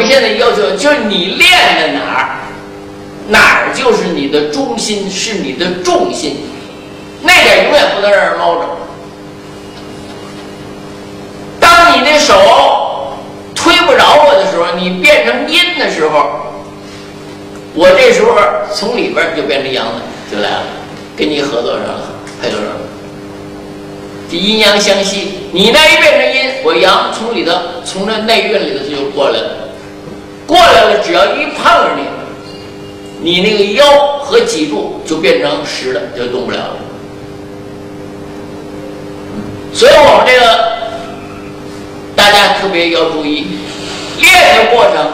们现在要求就是你练在哪儿，哪儿就是你的中心，是你的重心，那点永远不能让人捞着。当你的手推不着我的时候，你变成阴的时候，我这时候从里边就变成阳了，就来了，跟你合作上了，配合上了。这阴阳相吸，你那一变成阴，我阳从里头，从这内蕴里头就过来了，过来了，只要一碰着你，你那个腰和脊柱就变成实的，就动不了了。所以我们这个大家特别要注意，练的过程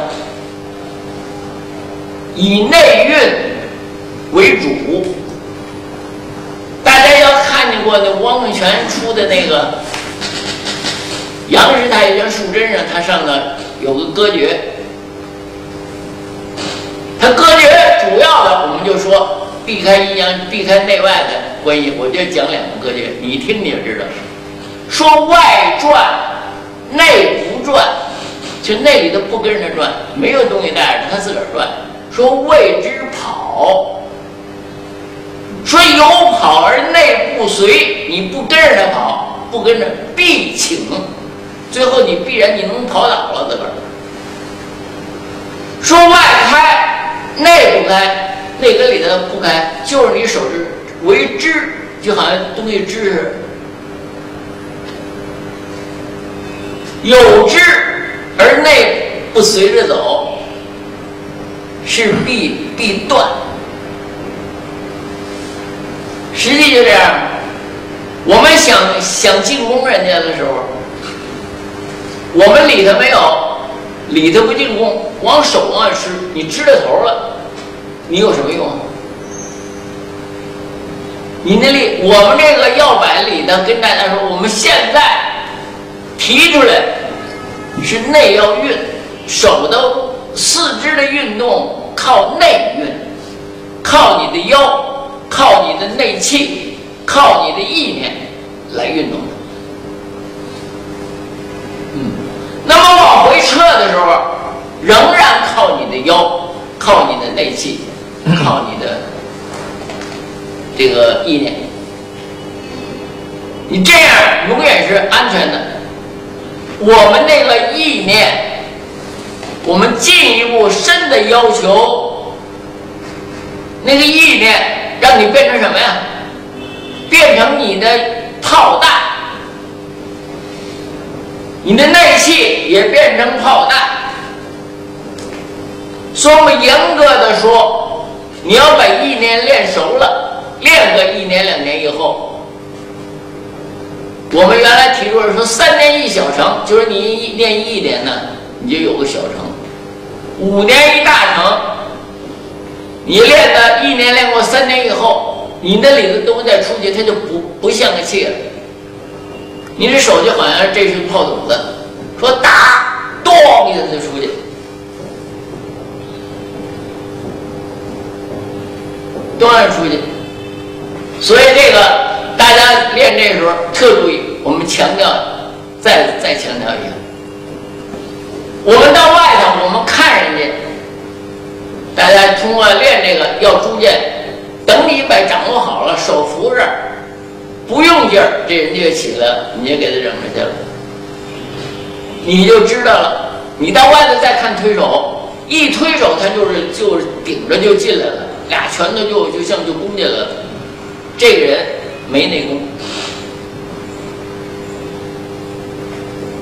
以内运为主。大家要看见过那汪孟泉出的那个《杨氏太极拳术针》上，它上头有个歌诀。它歌诀主要的，我们就说避开阴阳，避开内外的关系。我就讲两个歌诀，你听你就知道。说外转，内不转，就内里头不跟着转，没有东西带着，它自个儿转。说谓之跑。说有跑而内不随，你不跟着他跑，不跟着必请，最后你必然你能跑倒了自个儿。说外开内不开，内根里头不开，就是你手指为支，就好像东西支似的。有支而内不随着走，是必必断。实际就这样，我们想想进攻人家的时候，我们里头没有，里头不进攻，往手往外吃，你支了头了，你有什么用？你那里，我们这个要摆里头跟大家说，我们现在提出来是内要运，手的四肢的运动靠内运，靠你的腰。靠你的内气，靠你的意念来运动。嗯，那么我撤的时候，仍然靠你的腰，靠你的内气，靠你的这个意念。你这样永远是安全的。我们那个意念，我们进一步深的要求，那个意念。让你变成什么呀？变成你的炮弹，你的内气也变成炮弹。所以我们严格的说，你要把意念练熟了，练个一年两年以后，我们原来提出来说三年一小成，就是你一练一年呢，你就有个小成；五年一大成。你练的一年练过三年以后，你那里的东西再出去，它就不不像个气了。你这手就好像这是炮筒子，说打，咚一下就出去，咚就出去。所以这个大家练这时候特注意，我们强调，再再强调一下，我们到外头，我们看人家。大家通过练这个要逐渐，等你把掌握好了，手扶着，不用劲儿，这人就起来了，你就给他扔出去了，你就知道了。你到外头再看推手，一推手他就是就顶着就进来了，俩拳头就就像就攻进来了，这个人没内功，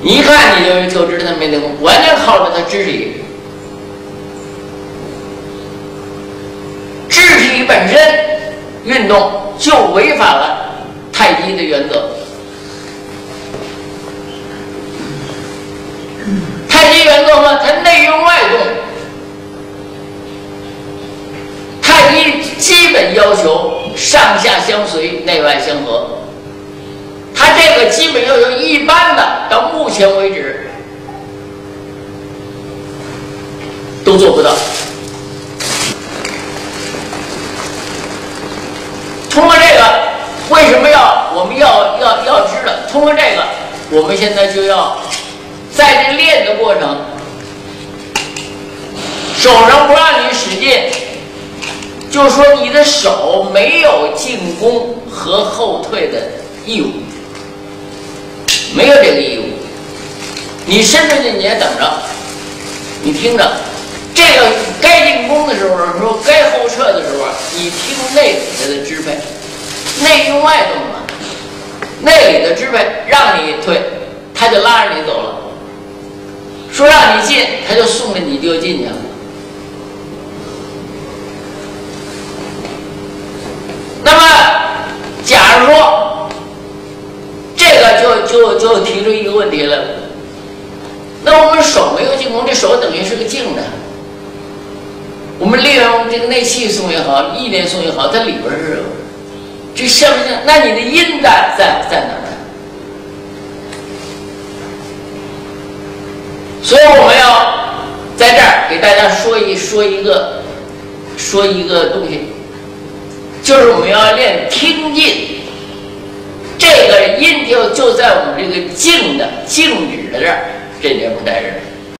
一看你就就知道他没内功，完全靠着他肢体。肢体本身运动就违反了太极的原则。太极原则嘛，它内用外动。太极基本要求上下相随，内外相合。它这个基本要求一般的，到目前为止都做不到。通过这个，为什么要我们要要要知道？通过这个，我们现在就要在这练的过程，手上不让你使劲，就说你的手没有进攻和后退的义务，没有这个义务。你伸出去你也等着，你听着，这个该进攻的时候说，该后撤的时候，你听内里的支配，内用外动嘛，内里的支配让你退，他就拉着你走了；说让你进，他就送着你就进去了。那么，假如说这个就就就提出一个问题了，那我们手没有进攻，这手等于是个静的。我们利用这个内气送也好，意念送也好，它里边是这像不像？那你的阴在在在哪儿？所以我们要在这儿给大家说一说一个说一个东西。就是我们要练听劲，这个音就就在我们这个静的静止的这儿，这地方在这儿。